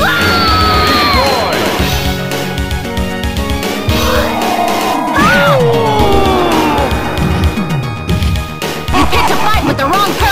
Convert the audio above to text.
You picked a fight with the wrong person!